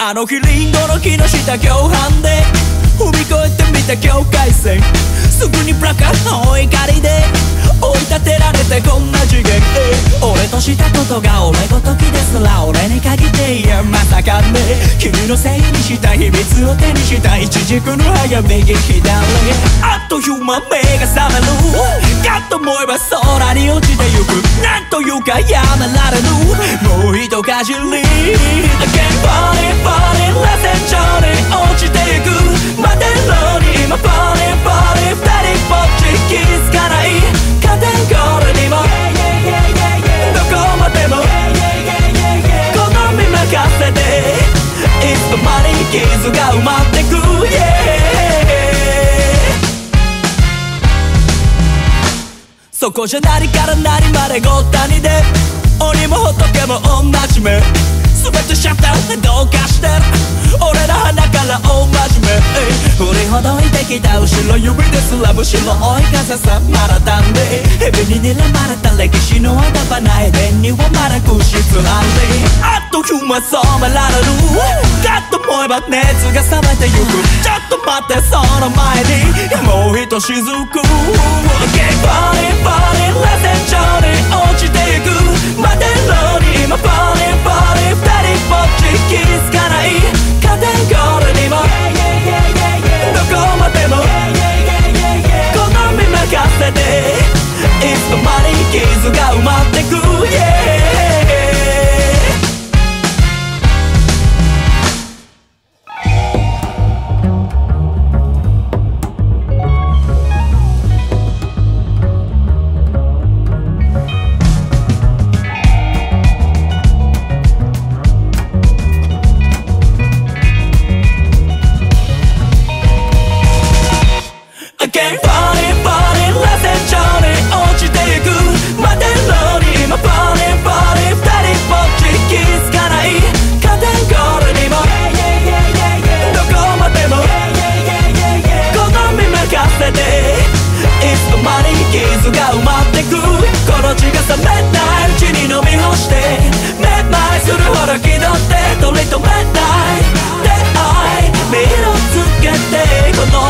あの日リンゴの木の下共犯で踏み越えてみた境界線。すぐにプラカの怒りで追い立てられてこんな次元俺としたことが俺ごときですら俺に限っていやまさかね君のせいにした秘密を手にした一軸の葉が右左。あっという間目が覚める。かと思えば空に落ちてゆく。なんというかやめられぬもう一かじり Again funny funny そこじゃ何から何までごったにで鬼も仏も同じ目。全てシャッターでどうかしてる俺の鼻から大真面目。振りほどいてきた後ろ指ですらむしろ追い風さまらたんで蛇に睨まれた歴史のあだばない弁にはまだくしつらんで。あっという間染められるかと思えば熱が冷めてゆく。ちょっと待ってその前にもうひとしず Again funny funny 螺旋状に落ちてゆく」「待てろに今 funny funny 二人ぼっち気づかない」「カテゴリーにも。どこまでも。好み任せて」「いつの間に傷が埋まってく」「この血が冷めないうちに飲み干して」「めまいするほど気取って取り留めない」「出会い目をつけてこの